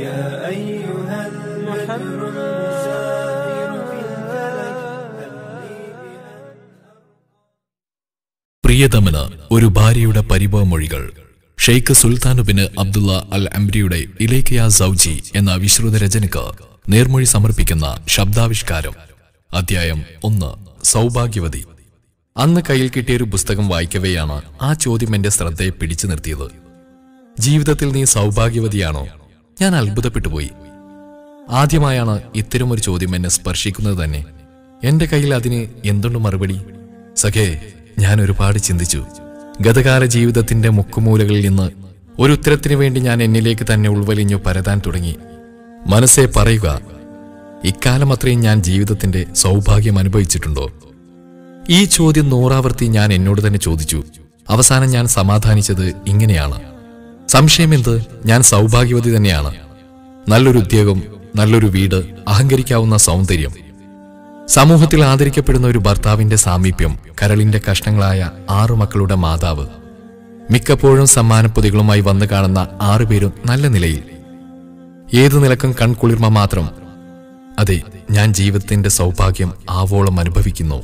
يا أيها المحمد المسافر في الفلك പ്രിയതമന് ഒരു ഭാര്യയുടെ പരിഭവമൊഴികൾ ഷെയ്ഖ് സുൽത്താനുബിന് അബ്ദുള്ള അൽ അംബ്രിയുടെ ഇലേക്കയ സൗജി എന്ന വിശ്രുത രചനയ്ക്ക് നേർമൊഴി സമർപ്പിക്കുന്ന ശബ്ദാവിഷ്കാരം അധ്യായം ഒന്ന് സൗഭാഗ്യവതി അന്ന് കയ്യിൽ കിട്ടിയ ഒരു പുസ്തകം വായിക്കവെയാണ് ആ ചോദ്യം എന്റെ ശ്രദ്ധയെ പിടിച്ചു നിർത്തിയത് ജീവിതത്തിൽ നീ സൗഭാഗ്യവതിയാണോ ഞാൻ അത്ഭുതപ്പെട്ടുപോയി. ആദ്യമായാണ് ഇത്തരമൊരു ചോദ്യം എന്നെ സ്പർശിക്കുന്നത് തന്നെ. എന്റെ കയ്യിൽ അതിന് എന്തുണ്ട് മറുപടി? സഖേ ഞാൻ ഒരുപാട് ചിന്തിച്ചു. ഗതകാല ജീവിതത്തിന്റെ മുക്കുമൂലകളിൽ നിന്ന് ഒരു ഉത്തരത്തിനു വേണ്ടി ഞാൻ എന്നിലേക്ക് തന്നെ ഉൾവലിഞ്ഞു പരതാൻ തുടങ്ങി. മനസ്സെ പറയുക ഇക്കാലം അത്രയും ഞാൻ ജീവിതത്തിന്റെ സൗഭാഗ്യം അനുഭവിച്ചിട്ടുണ്ടോ? ഈ ചോദ്യം നൂറാവർത്തി ഞാൻ എന്നോട് തന്നെ ചോദിച്ചു. അവസാനം ഞാൻ സമാധാനിച്ചത് ഇങ്ങനെയാണ്. സംശയമെന്ത്? ഞാൻ സൗഭാഗ്യവതി തന്നെയാണ്. നല്ലൊരു ഉദ്യോഗം നല്ലൊരു വീട് അഹങ്കരിക്കാവുന്ന സൗന്ദര്യം. സമൂഹത്തിൽ ആദരിക്കപ്പെടുന്ന ഒരു ഭർത്താവിന്റെ സാമീപ്യം കരളിന്റെ കഷ്ണങ്ങളായ ആറു മക്കളുടെ മാതാവ്. മിക്കപ്പോഴും സമ്മാനപ്പൊതികളുമായി വന്നു കാണുന്ന ആറുപേരും നല്ല നിലയിൽ. ഏതു നിലക്കും കൺകുളിർമ മാത്രം. അതെ ഞാൻ ജീവിതത്തിന്റെ സൗഭാഗ്യം ആവോളം അനുഭവിക്കുന്നു.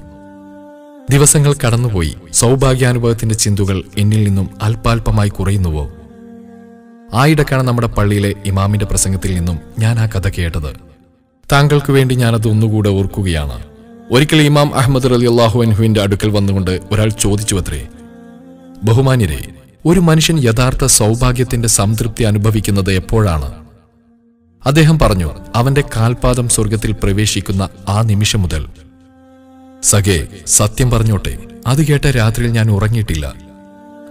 ദിവസങ്ങൾ കടന്നുപോയി. സൗഭാഗ്യാനുഭവത്തിന്റെ ചിന്തകൾ എന്നിൽ നിന്നും അല്പാൽപമായി കുറയുന്നുവോ? ആയിടക്കാണ് നമ്മുടെ പള്ളിയിലെ ഇമാമിന്റെ പ്രസംഗത്തിൽ നിന്നും ഞാൻ ആ കഥ കേട്ടത്. താങ്കൾക്ക് വേണ്ടി ഞാനത് ഒന്നുകൂടെ ഓർക്കുകയാണ്. ഒരിക്കൽ ഇമാം അഹമ്മദ് അലി അള്ളാഹു അൻഹുവിന്റെ അടുക്കൽ വന്നുകൊണ്ട് ഒരാൾ ചോദിച്ചു അത്രേ ബഹുമാന്യരെ ഒരു മനുഷ്യൻ യഥാർത്ഥ സൗഭാഗ്യത്തിന്റെ സംതൃപ്തി അനുഭവിക്കുന്നത് എപ്പോഴാണ്? അദ്ദേഹം പറഞ്ഞു അവന്റെ കാൽപാദം സ്വർഗത്തിൽ പ്രവേശിക്കുന്ന ആ നിമിഷം മുതൽ. സഖേ സത്യം പറഞ്ഞോട്ടെ അത് കേട്ട രാത്രിയിൽ ഞാൻ ഉറങ്ങിയിട്ടില്ല.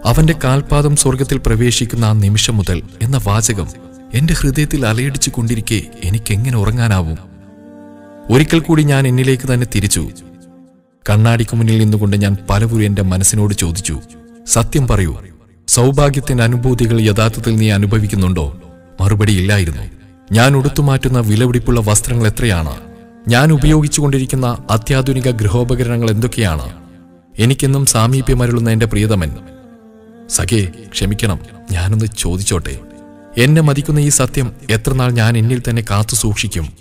അവന്റെ കാൽപാദം സ്വർഗത്തിൽ പ്രവേശിക്കുന്ന ആ നിമിഷം മുതൽ എന്ന വാചകം എന്റെ ഹൃദയത്തിൽ അലയടിച്ചു കൊണ്ടിരിക്കെ എനിക്കെങ്ങനെ ഉറങ്ങാനാവും? ഒരിക്കൽ കൂടി ഞാൻ എന്നിലേക്ക് തന്നെ തിരിച്ചു. കണ്ണാടിക്ക് മുന്നിൽ നിന്നുകൊണ്ട് ഞാൻ പലവരും എന്റെ മനസ്സിനോട് ചോദിച്ചു സത്യം പറയൂ സൗഭാഗ്യത്തിന്റെ അനുഭൂതികൾ യഥാർത്ഥത്തിൽ നീ അനുഭവിക്കുന്നുണ്ടോ? മറുപടി ഇല്ലായിരുന്നു. ഞാൻ ഉടുത്തുമാറ്റുന്ന വിലപിടിപ്പുള്ള വസ്ത്രങ്ങൾ എത്രയാണ്? ഞാൻ ഉപയോഗിച്ചുകൊണ്ടിരിക്കുന്ന അത്യാധുനിക ഗൃഹോപകരണങ്ങൾ എന്തൊക്കെയാണ്? എനിക്കെന്നും സാമീപ്യമരുളുന്ന എന്റെ പ്രിയതമൻ സഖേ ക്ഷമിക്കണം. ഞാനൊന്ന് ചോദിച്ചോട്ടെ. എന്നെ മതിക്കുന്ന ഈ സത്യം എത്രനാൾ ഞാൻ എന്നിൽ തന്നെ കാത്തു സൂക്ഷിക്കും?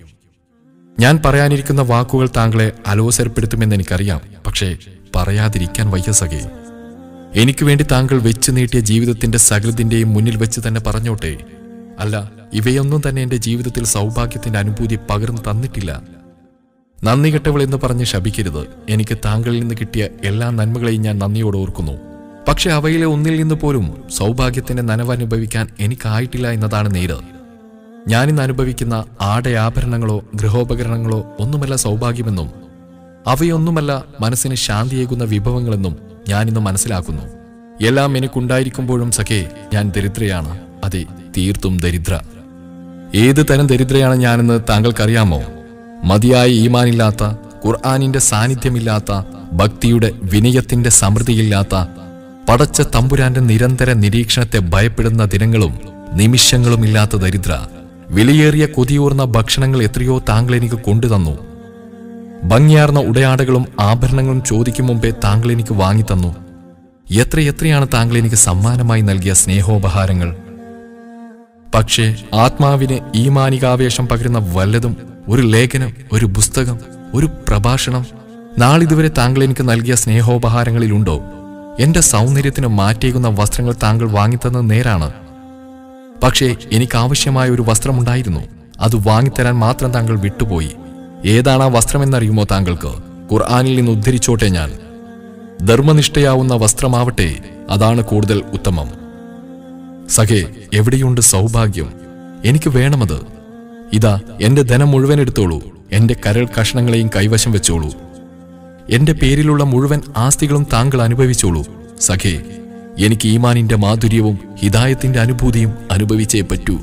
ഞാൻ പറയാനിരിക്കുന്ന വാക്കുകൾ താങ്കളെ അലോസരപ്പെടുത്തുമെന്ന് എനിക്കറിയാം. പക്ഷേ പറയാതിരിക്കാൻ വയ്യ സഖേ. എനിക്ക് വേണ്ടി താങ്കൾ വെച്ചു നീട്ടിയ ജീവിതത്തിന്റെ സകലത്തിന്റെയും മുന്നിൽ വെച്ച് തന്നെ പറഞ്ഞോട്ടെ. അല്ല ഇവയൊന്നും തന്നെ എന്റെ ജീവിതത്തിൽ സൗഭാഗ്യത്തിന്റെ അനുഭൂതി പകർന്നു തന്നിട്ടില്ല. നന്ദി കെട്ടവൾ എന്ന് പറഞ്ഞ് ശപിക്കരുത്. എനിക്ക് താങ്കളിൽ നിന്ന് കിട്ടിയ എല്ലാ നന്മകളെയും ഞാൻ നന്ദിയോടെ ഓർക്കുന്നു. പക്ഷെ അവയിലെ ഒന്നിൽ നിന്ന് പോലും സൗഭാഗ്യത്തിന്റെ നനവനുഭവിക്കാൻ എനിക്കായിട്ടില്ല എന്നതാണ് നേര് ഞാനിന്ന് അനുഭവിക്കുന്ന ആടയാഭരണങ്ങളോ ഗൃഹോപകരണങ്ങളോ ഒന്നുമല്ല സൗഭാഗ്യമെന്നും അവയൊന്നുമല്ല മനസ്സിന് ശാന്തിയേകുന്ന വിഭവങ്ങളെന്നും ഞാനിന്ന് മനസ്സിലാക്കുന്നു. എല്ലാം എനിക്കുണ്ടായിരിക്കുമ്പോഴും സഖേ ഞാൻ ദരിദ്രയാണ്. അതെ തീർത്തും ദരിദ്ര. ഏത് തരം ദരിദ്രയാണ് ഞാനെന്ന് താങ്കൾക്കറിയാമോ? മതിയായ ഈമാനില്ലാത്ത ഖുർആാനിന്റെ സാന്നിധ്യമില്ലാത്ത ഭക്തിയുടെ വിനയത്തിന്റെ സമൃദ്ധിയില്ലാത്ത പടച്ച തമ്പുരാന്റെ നിരന്തര നിരീക്ഷണത്തെ ഭയപ്പെടുന്ന ദിനങ്ങളും നിമിഷങ്ങളും ഇല്ലാത്ത ദരിദ്ര വിലയേറിയ കൊതിയൂർന്ന ഭക്ഷണങ്ങൾ എത്രയോ താങ്കൾ എനിക്ക് കൊണ്ടുതന്നു. ഭംഗിയാർന്ന ഉടയാടകളും ആഭരണങ്ങളും ചോദിക്കും മുമ്പേ താങ്കൾ എനിക്ക് വാങ്ങിത്തന്നു. എത്രയെത്രയാണ് താങ്കൾ എനിക്ക് സമ്മാനമായി നൽകിയ സ്നേഹോപഹാരങ്ങൾ. പക്ഷേ ആത്മാവിന് ഈ മാനികാവേശം പകരുന്ന വല്ലതും ഒരു ലേഖനം ഒരു പുസ്തകം ഒരു പ്രഭാഷണം നാളിതുവരെ താങ്കൾ എനിക്ക് നൽകിയ സ്നേഹോപഹാരങ്ങളിലുണ്ടോ? എന്റെ സൗന്ദര്യത്തിന് മാറ്റിയേക്കുന്ന വസ്ത്രങ്ങൾ താങ്കൾ വാങ്ങിത്തന്നത് നേരാണ്. പക്ഷേ എനിക്കാവശ്യമായ ഒരു വസ്ത്രമുണ്ടായിരുന്നു. അത് വാങ്ങിത്തരാൻ മാത്രം താങ്കൾ വിട്ടുപോയി. ഏതാണ് ആ വസ്ത്രമെന്നറിയുമോ താങ്കൾക്ക്? ഖുർആാനിൽ നിന്ന് ഉദ്ധരിച്ചോട്ടെ ഞാൻ. ധർമ്മനിഷ്ഠയാവുന്ന വസ്ത്രമാവട്ടെ അതാണ് കൂടുതൽ ഉത്തമം. സഖേ എവിടെയുണ്ട് സൗഭാഗ്യം? എനിക്ക് വേണമത്. ഇതാ എന്റെ ധനം മുഴുവൻ എടുത്തോളൂ. എന്റെ കരൾ കഷ്ണങ്ങളെയും കൈവശം വെച്ചോളൂ. എന്റെ പേരിലുള്ള മുഴുവൻ ആസ്തികളും താങ്കൾ അനുഭവിച്ചോളൂ. സഖേ എനിക്ക് ഈമാനിന്റെ മാധുര്യവും ഹിതായത്തിന്റെ അനുഭൂതിയും അനുഭവിച്ചേ പറ്റൂ.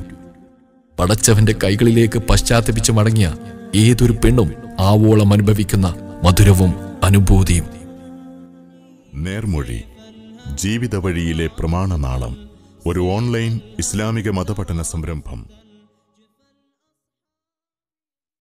പടച്ചവന്റെ കൈകളിലേക്ക് പശ്ചാത്തപിച്ച് മടങ്ങിയ ഏതൊരു പെണ്ണും ആവോളം അനുഭവിക്കുന്ന മധുരവും അനുഭൂതിയും. നേർമൊഴി ജീവിത വഴിയിലെ പ്രമാണനാളം ഒരു ഓൺലൈൻ ഇസ്ലാമിക മതപഠന സംരംഭം.